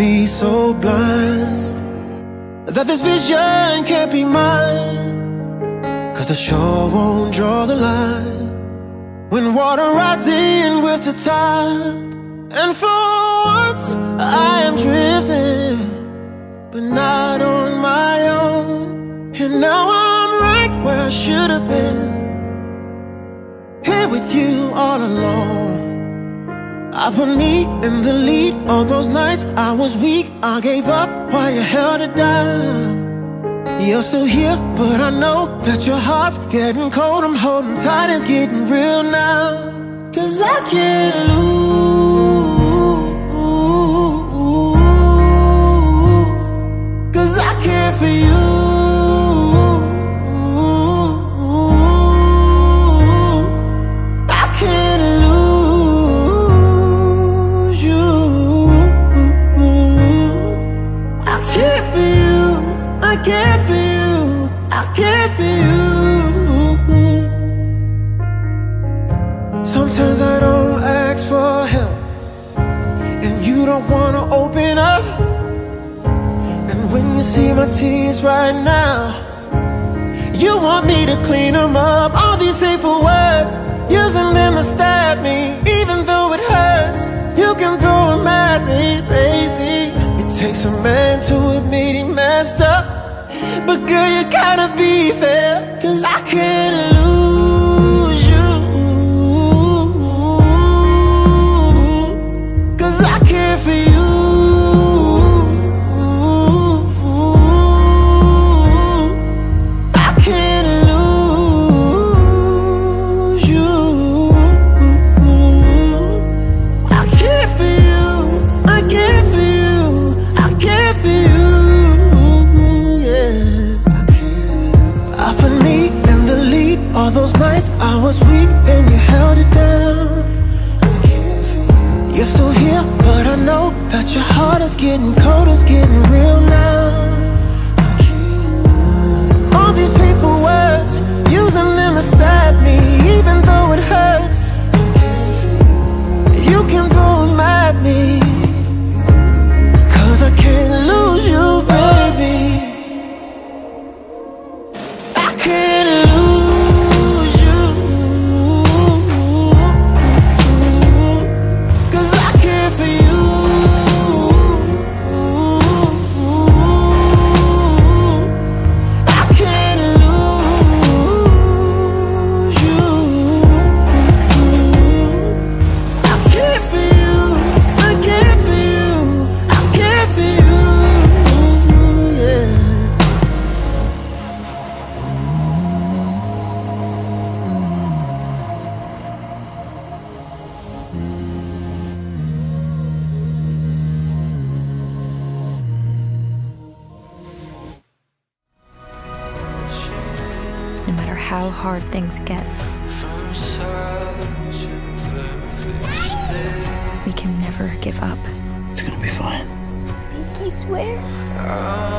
be so blind. That this vision can't be mine. Cause the shore won't draw the line. When water rides in with the tide. And for once I am drifting. But not on my own. And now I'm right where I should have been. Here with you all alone I put me in the lead All those nights I was weak. I gave up while you held it down. You're still here, but I know That your heart's getting cold. I'm holding tight, it's getting real now. Cause I can't lose care for you. I care for you. Sometimes I don't ask for help, and you don't wanna open up. And when you see my tears right now. You want me to clean them up All these hateful words Using them to stab me Even though it hurts You can throw them at me, baby It takes a man to admit he messed up But girl, you gotta be fair Cause I can't nights I was weak and you held it down. You're still here, but I know that your heart is getting cold. It's getting real now. How hard things get, we can never give up. It's gonna be fine. Pinky swear? Oh